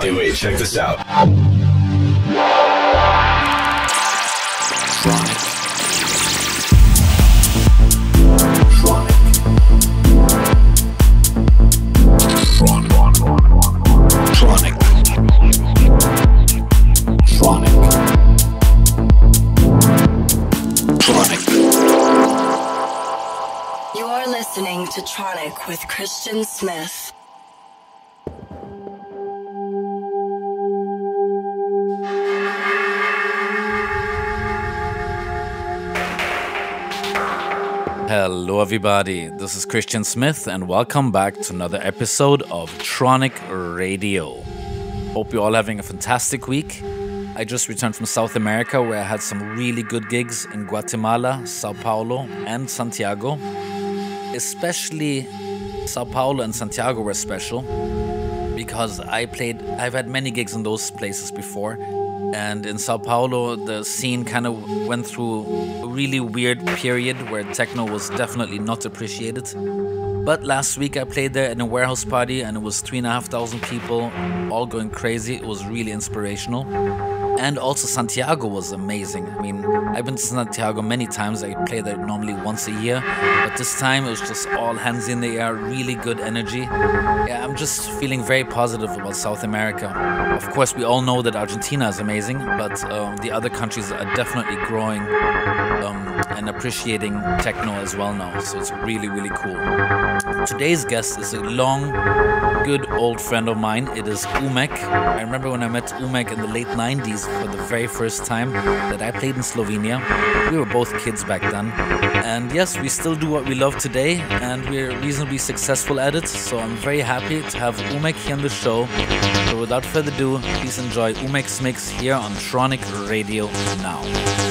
Hey, wait, check this out. Tronic. Tronic. Tronic. You're listening to Tronic with Christian Smith. Hello, everybody. This is Christian Smith, and welcome back to another episode of Tronic Radio. Hope you're all having a fantastic week. I just returned from South America where I had some really good gigs in Guatemala, Sao Paulo, and Santiago. Especially Sao Paulo and Santiago were special because I played, I've had many gigs in those places before. And in Sao Paulo, the scene kind of went through a really weird period where techno was definitely not appreciated. But last week I played there in a warehouse party and it was three and a half thousand people, all going crazy. It was really inspirational. And also Santiago was amazing. I mean, I've been to Santiago many times. I play there normally once a year, but this time it was just all hands in the air, really good energy. Yeah, I'm just feeling very positive about South America. Of course, we all know that Argentina is amazing, but um, the other countries are definitely growing um, and appreciating techno as well now. So it's really, really cool. Today's guest is a long, good old friend of mine. It is Umek. I remember when I met Umek in the late 90s for the very first time that I played in Slovenia. We were both kids back then. And yes, we still do what we love today, and we're reasonably successful at it. So I'm very happy to have Umek here on the show. So without further ado, please enjoy Umek's mix here on Tronic Radio now.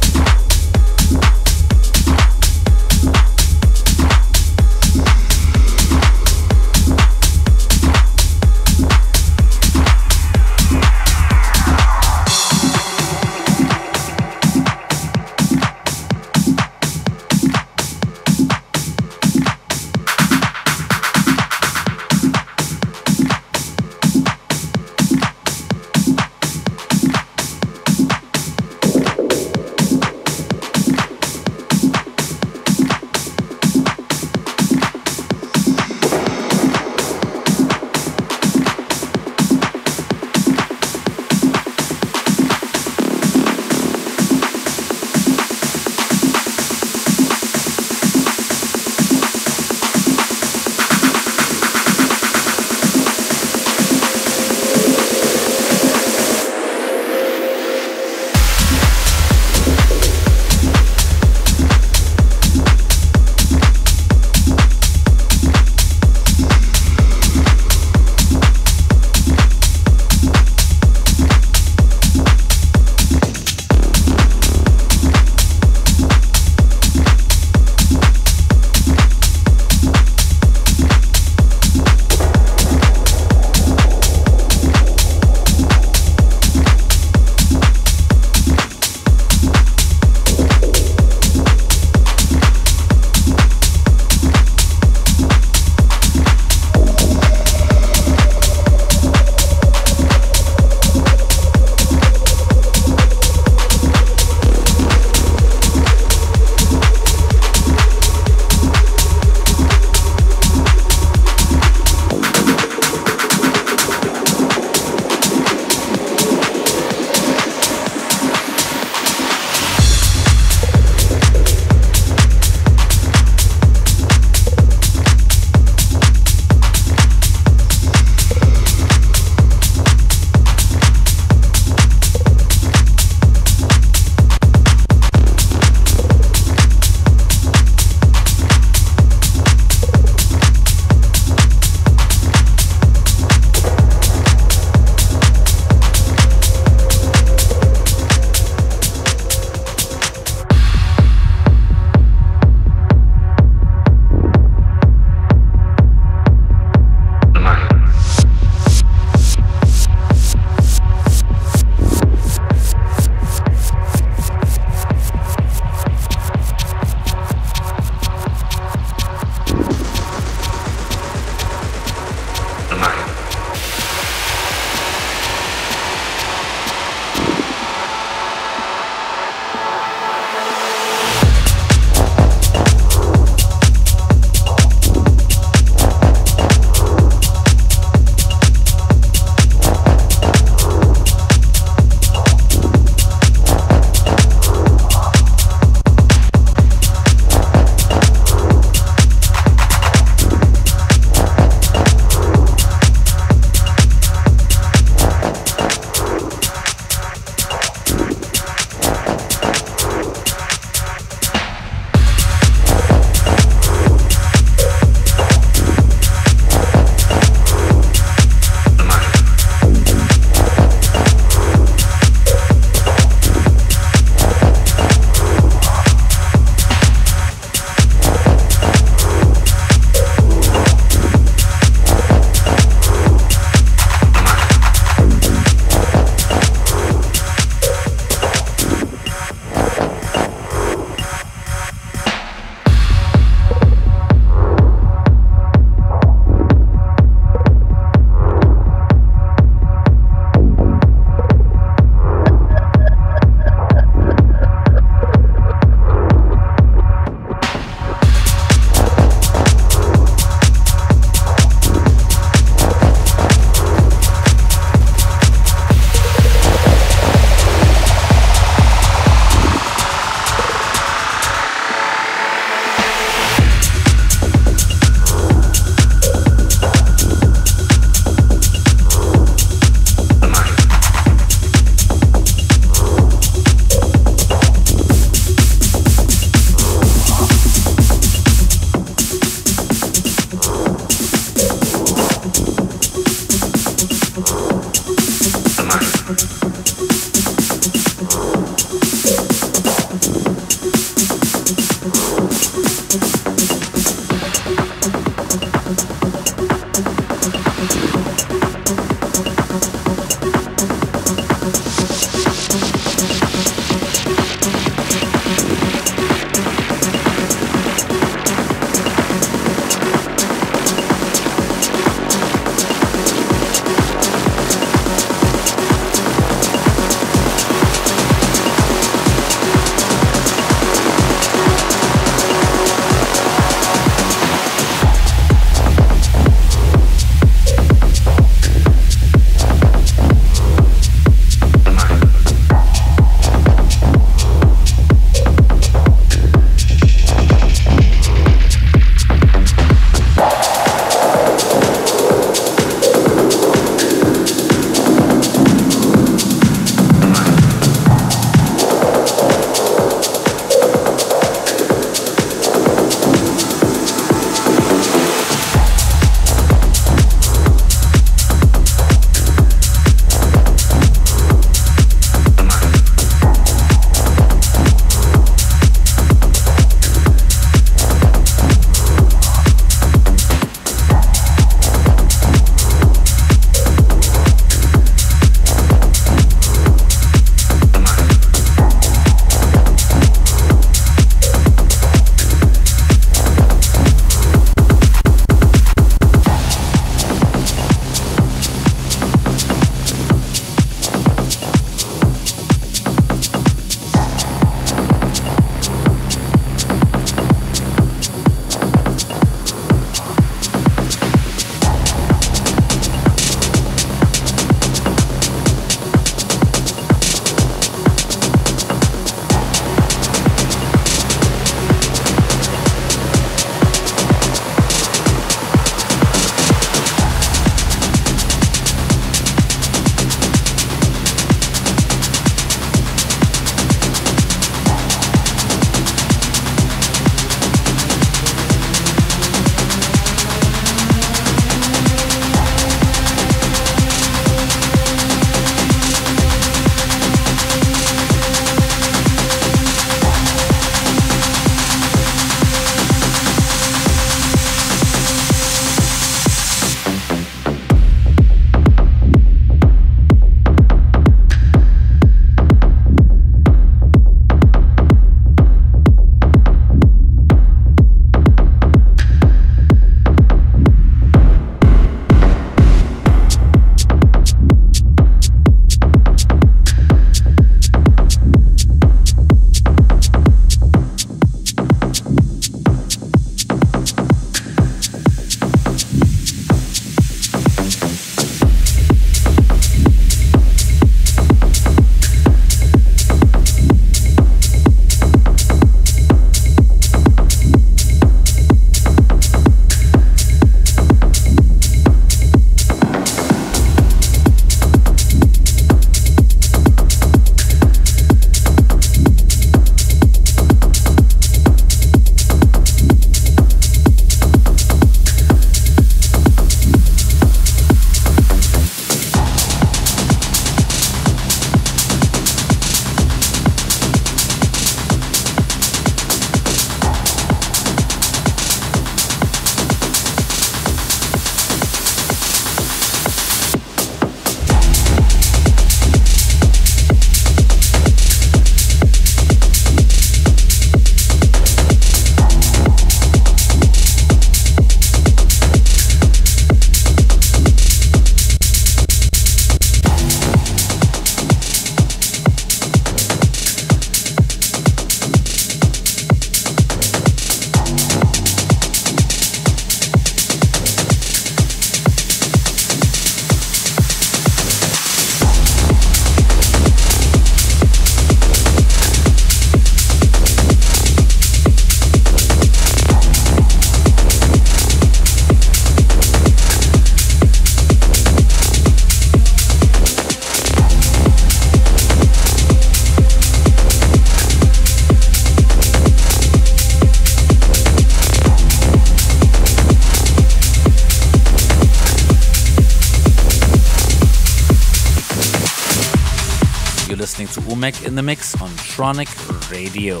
The Mix on Tronic Radio.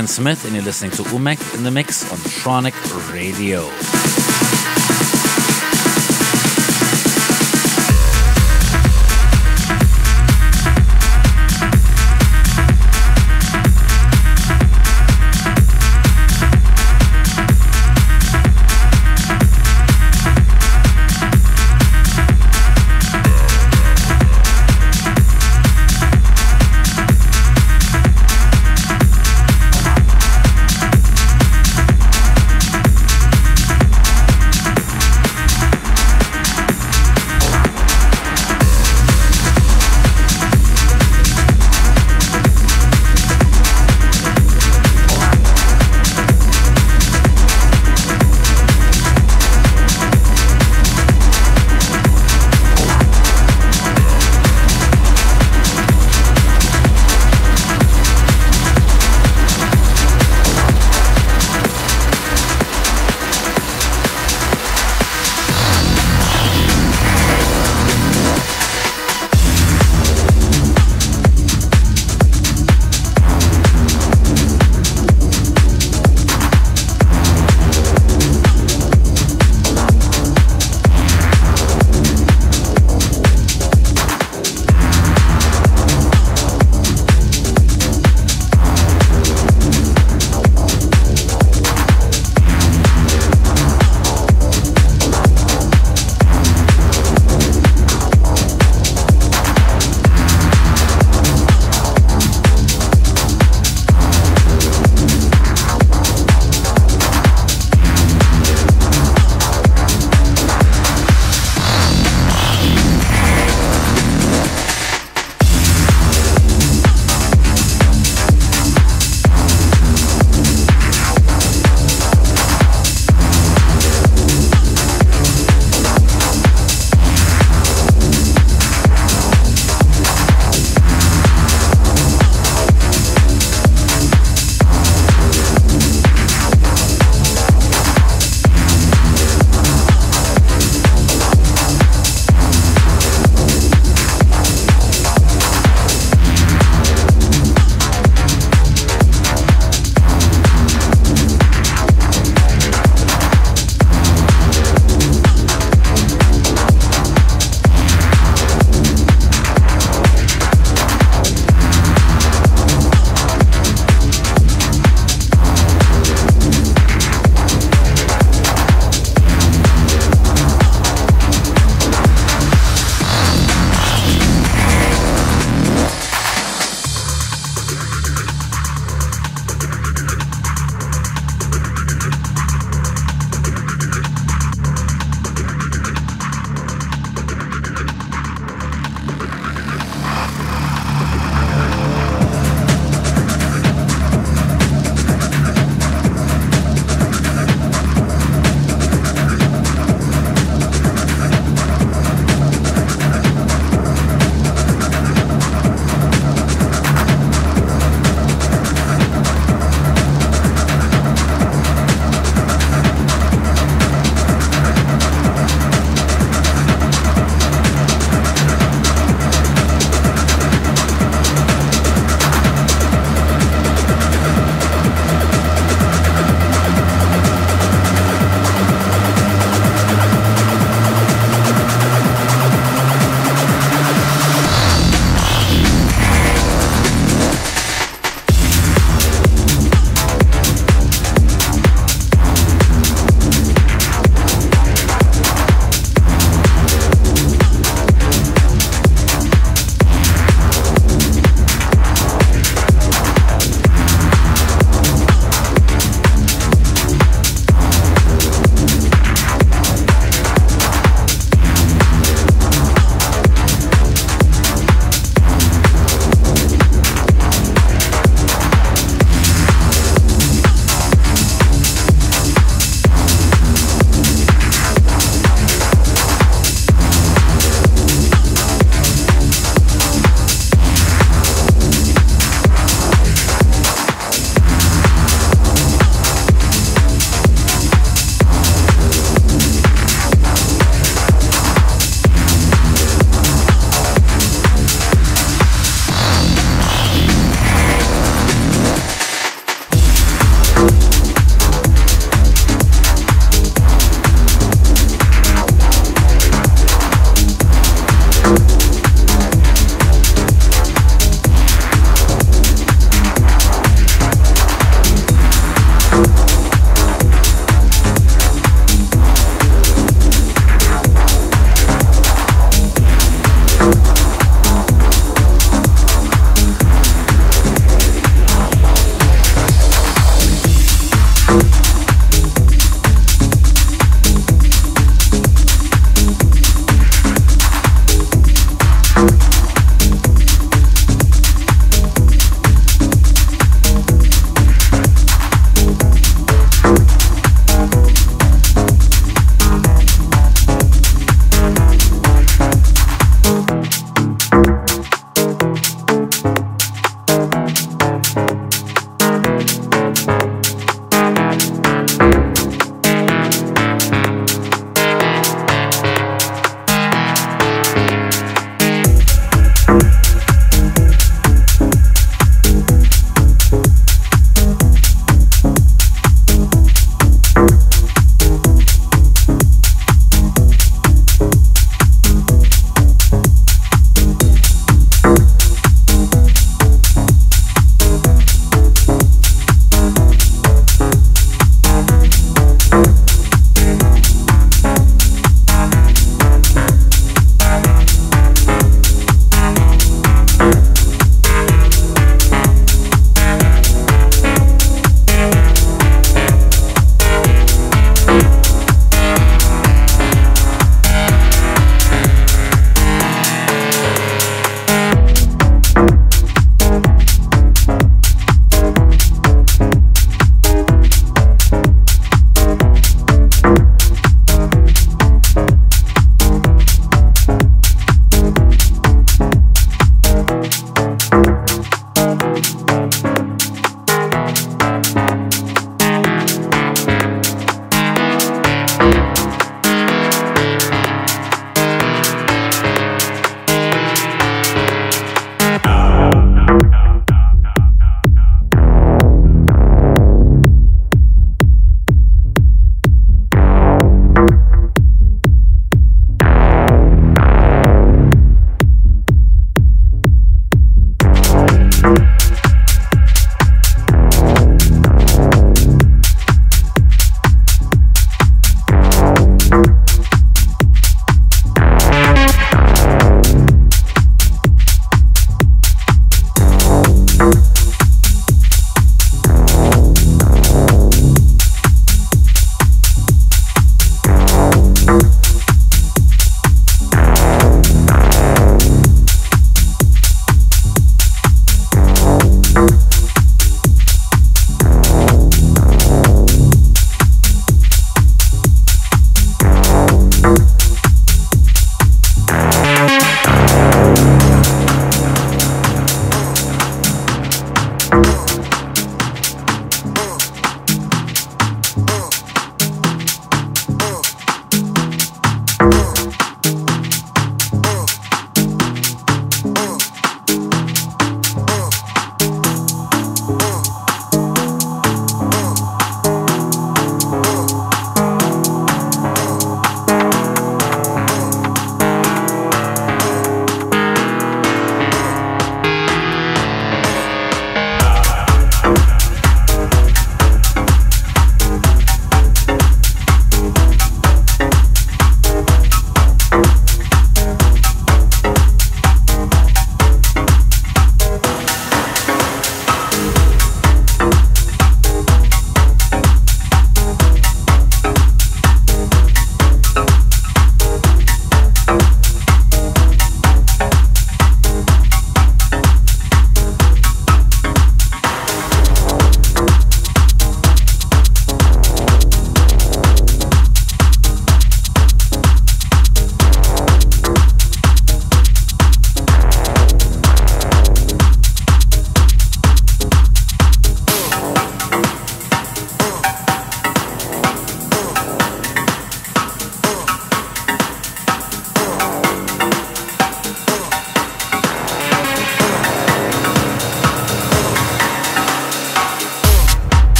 Christian Smith, and you're listening to Umek in the Mix on Tronic Radio.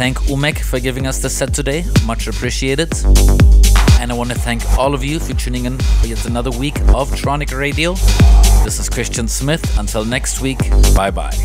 Thank Umek for giving us the set today. Much appreciated. And I want to thank all of you for tuning in for yet another week of Tronic Radio. This is Christian Smith. Until next week, bye bye.